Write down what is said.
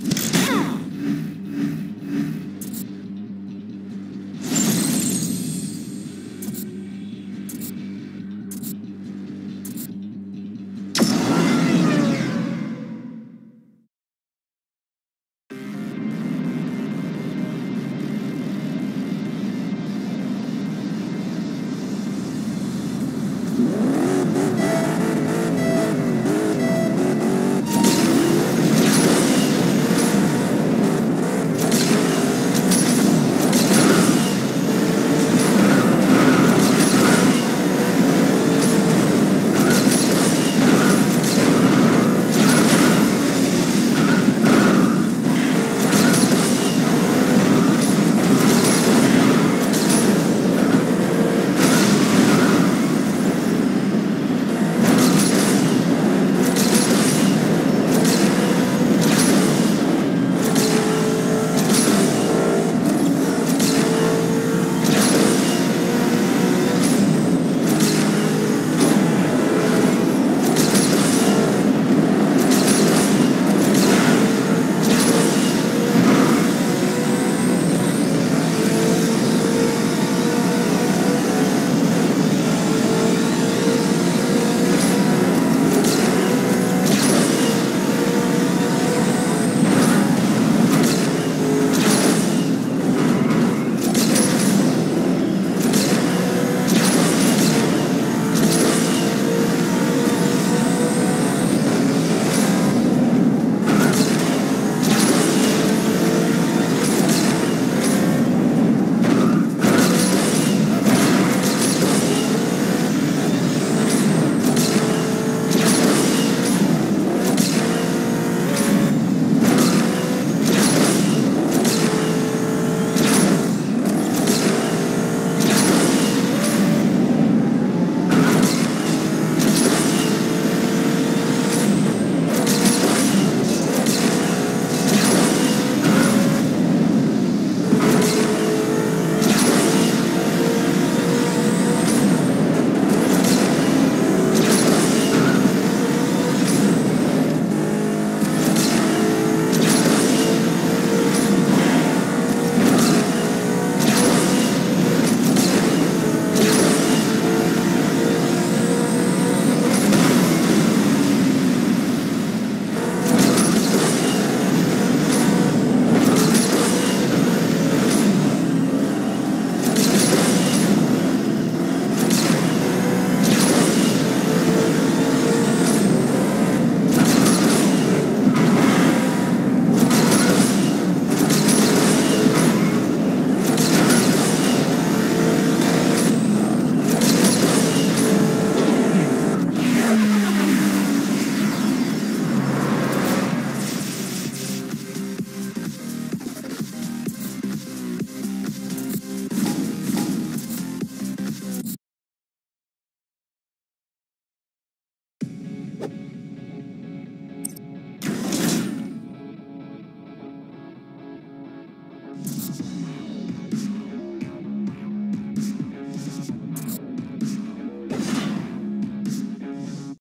you